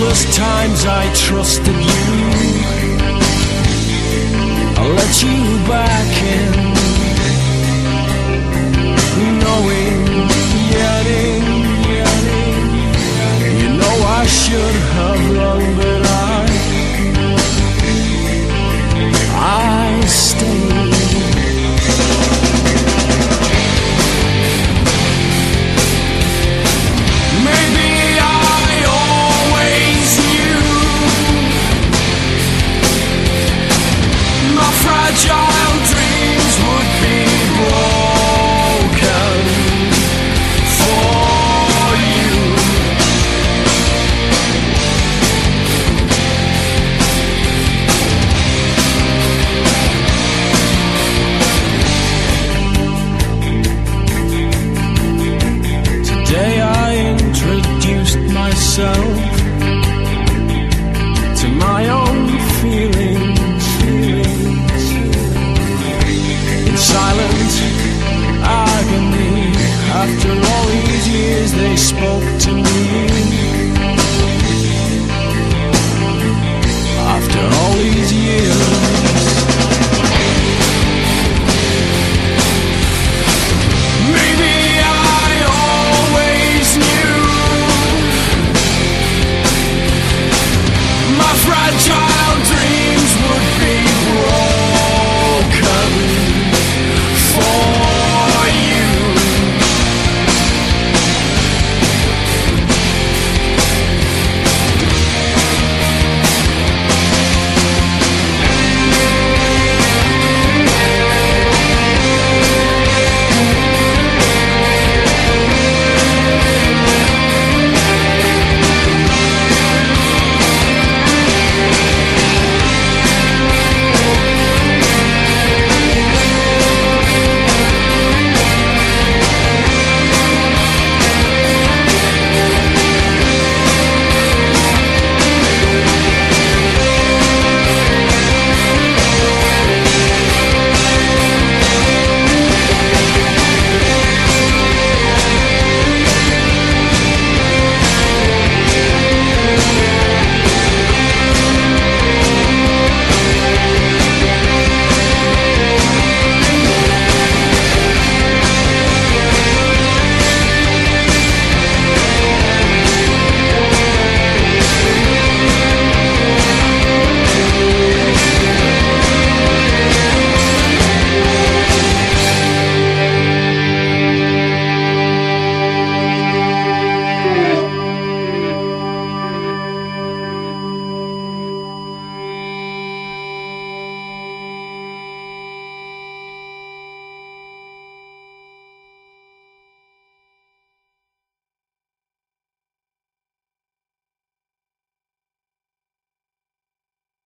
Countless times I trusted you. I let you back to my own feelings, feelings in silent agony. After all these years, they spoke